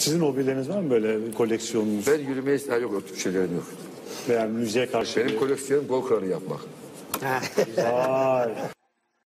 Sizin hobileriniz var mı böyle koleksiyonunuz Ben yürümeye ha, yok o tür şeylerim yok. veya müziğe karşı? Benim koleksiyonum gol kralı yapmak. Vay.